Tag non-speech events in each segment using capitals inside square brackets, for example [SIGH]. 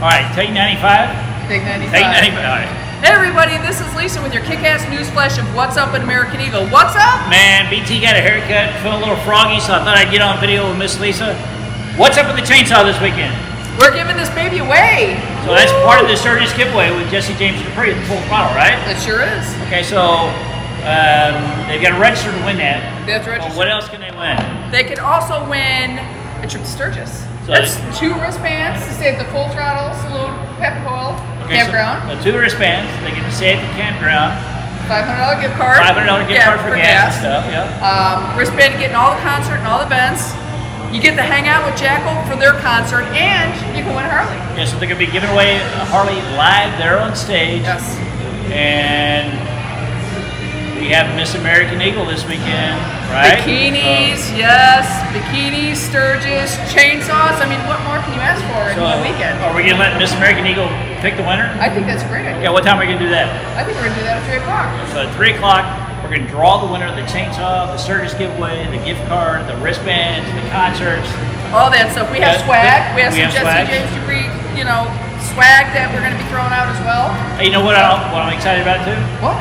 All right, take 95. Take 95. Take 95. All right. Hey everybody, this is Lisa with your kick-ass newsflash of what's up in American Eagle. What's up? Man, BT got a haircut, feeling a little froggy, so I thought I'd get on video with Miss Lisa. What's up with the chainsaw this weekend? We're giving this baby away. So that's part of the Sturgis giveaway with Jesse James Dupree, the full throttle, right? It sure is. Okay, so um, they've got to register to win that. They have to Well, register. what else can they win? They could also win a trip to Sturgis. So That's two wristbands to stay at the Full Throttle Saloon Pep Oil Okay, so Campground. the two wristbands, they get to stay at the campground. $500 gift card. $500 gift Yeah, card for, gas, and stuff, yeah. Um, wristband getting all the concert and all the events. You get to hang out with Jackyl for their concert, and you can win a Harley. Yeah, so they're going to be giving away a Harley live there on stage. Yes. And we have Miss American Eagle this weekend, right? Bikinis, yes. Bikinis, Sturgis, chainsaws. I mean, what more can you ask for in So, one weekend? Are we going to let Miss American Eagle pick the winner? I think that's great. idea. Yeah, what time are we going to do that? I think we're gonna do that at three o'clock. So at 3 o'clock, we're going to draw the winner of the chainsaw, the Sturgis giveaway, the gift card, the wristbands, the concerts. All that stuff. We have Yeah, swag. We have we some have Jesse swag. James Dupree, you know, swag that we're gonna be throwing out as well. Hey, you know what, I, what I'm excited about too? What?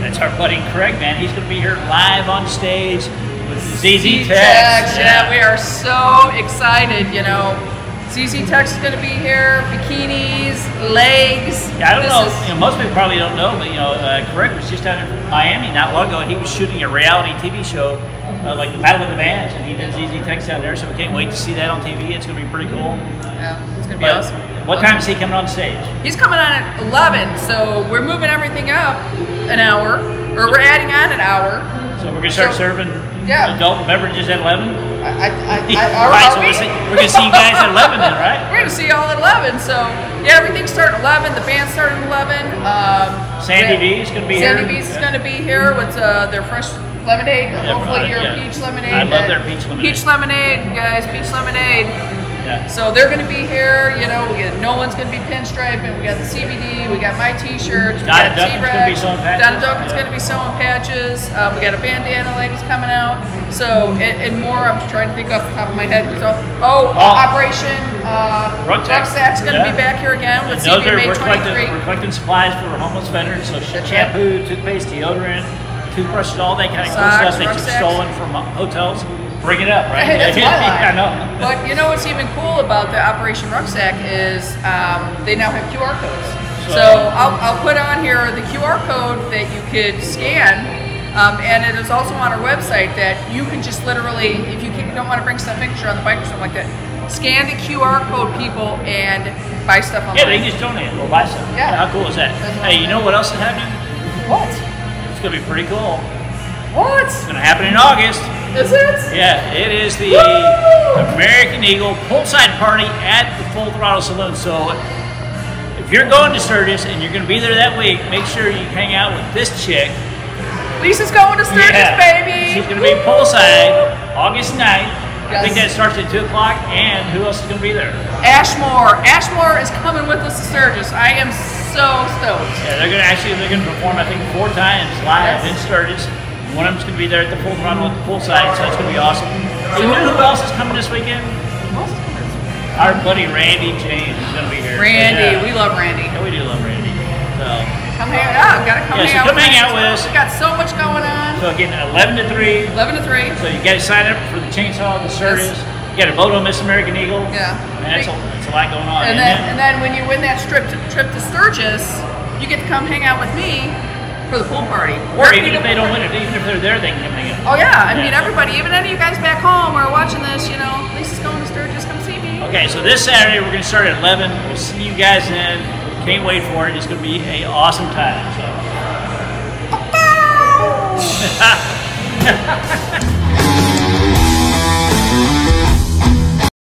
That's our buddy Craig, man. He's going to be here live on stage with ZZ Tex. Tex. Yeah, we are so excited. You know, ZZ Tex is gonna be here. Bikinis, legs. Yeah, I don't know. You know, most people probably don't know, but you know, uh, Craig was just out in Miami not long ago, and he was shooting a reality TV show, uh, like the Battle of the Bands, and he did ZZ Tex down there. So we can't wait to see that on TV. It's going to be pretty cool. yeah, it's gonna be But awesome. What time is he coming on stage? He's coming on at 11, so we're moving everything up an hour, or we're adding on an hour. So we're going to start So- serving Yeah. adult beverages at 11. I, I, I, [LAUGHS] I, right, so we? we're, going to see you guys at 11 then, right? [LAUGHS] We're gonna see y'all at 11. So yeah, everything's starting at 11. The band's starting at 11. Um, Sandy V is gonna be Sandy here. V's is gonna be here with uh, their fresh lemonade. Yeah, Hopefully your yeah. peach lemonade. I love their peach lemonade. Peach lemonade, guys. Peach lemonade. Yeah. So they're gonna be here. You know, we got Nolan's gonna be pinstriping. We got the CBD. We got my T-shirts. We Donna got Duncan's T-Rex. gonna be sewing patches. Donna Duncan's Yeah. gonna be sewing patches. Um, we got a bandana ladies coming out. So and, and more. I'm trying to think off the top of my head. So, oh, Oh. Operation uh, Rucksack. Rucksack's gonna Yeah. be back here again with Those are, CB May we're, collecting, 23. we're collecting supplies for homeless veterans, so shampoo, toothpaste, deodorant, toothbrushes, all that kind of cool stuff that you've stolen from hotels. Bring it up, right? That's [LAUGHS] my line. I know. But you know what's even cool about the Operation Rucksack is um, they now have QR codes. So, So- I'll, I'll put on here the QR code that you could scan, um, and it is also on our website that you can just literally, if you can, don't want to bring some picture on the bike or something like that, scan the QR code, people, and buy stuff online. Yeah, they can just donate or buy something. Yeah. How cool is that? That's Hey, you know what else is happening? What? It's to be pretty cool. What? It's going to happen in August. Is it? Yeah, it is the Woo! American Eagle poolside party at the Full Throttle Saloon. So if you're going to Sturgis and you're going to be there that week, make sure you hang out with this chick. Lisa's going to Sturgis, Yeah. baby. She's to be poolside August 9th. I think that starts at 2 o'clock. And who else is going to be there? Ashmore. Ashmore is coming with us to Sturgis. I am so stoked. Yeah, they're going to actually they're going to perform I think four times live Yes. in Sturgis. One of them's going to be there at the Full Throttle poolside, so it's going to be awesome. You know who else is coming this weekend? Our buddy Randy James is going to be here. Randy, Yeah. we love Randy. Yeah, we do love Randy. So, Come hang out. Gotta come Yeah, hang so out. come hang out with us. We got so much going on. so again, 11 to 3. 11 to 3. So you got to sign up for the chainsaw, the Sturgis. You got to vote on Miss American Eagle. Yeah. And that's a, that's a lot going on. And then, and then when you win that trip to, trip to Sturgis, you get to come hang out with me for the pool party. or even if they don't win it, even if they're there, they can come hang out. Oh yeah, I mean everybody, even any of you guys back home are watching this, you know, Lisa's going to Sturgis, come see me. Okay, so this Saturday we're going to start at 11. We'll see you guys then. Can't wait for it. It's going to be a awesome time. So. [LAUGHS]